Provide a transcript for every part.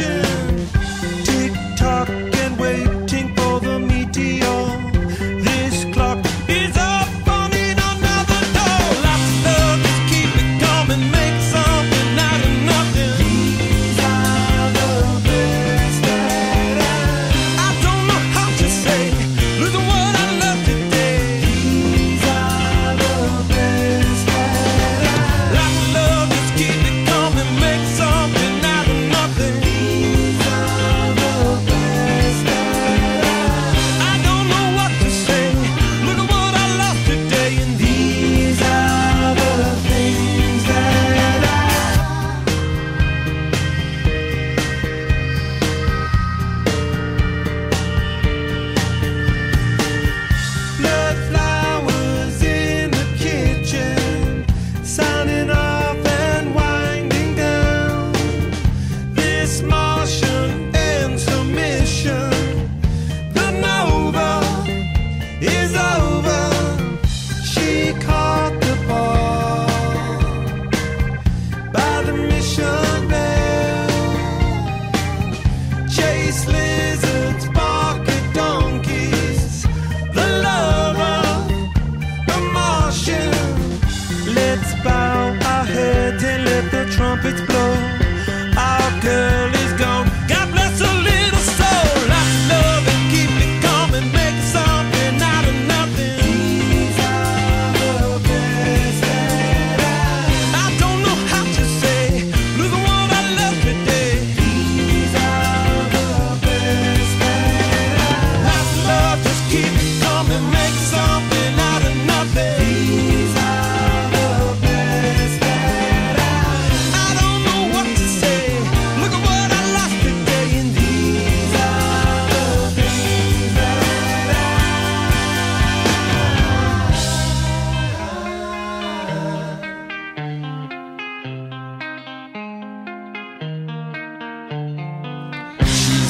ocean.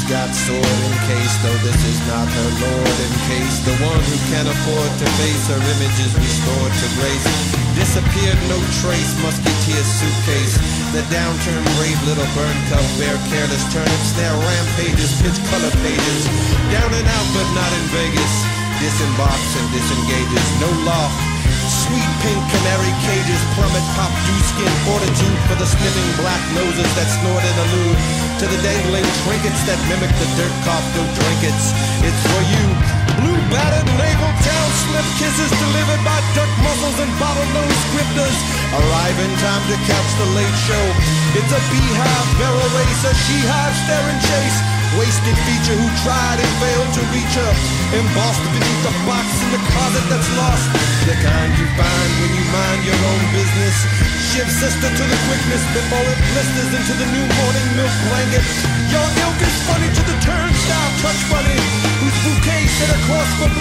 Got sword in case, though this is not her lord in case. The one who can afford to face her image is restored to grace. Disappeared, no trace, musketeer suitcase. The downturned brave little burn cup, bear careless turnip, snare rampages, pitch color pages. Down and out, but not in Vegas. Disembarks and disengages, no. Sweet pink canary cages, plummet pop, dew skin fortitude for the sniffing black noses that snort and allude to the dangling trinkets that mimic the dirt no trinkets. It's for you. Blue battered naval town slip kisses delivered by duck muscles and bottlenose scripters. Arrive in time to catch the late show. It's a beehive barrel race, a she-hive staring chase. Wasted feature who tried and failed to reach her. Embossed beneath a box in the closet that's lost. The kind you find when you mind your own business. Shift sister to the quickness before it blisters into the new morning milk blanket. Your ilk is funny to the turnstile touch bunny. Whose bouquet sit across from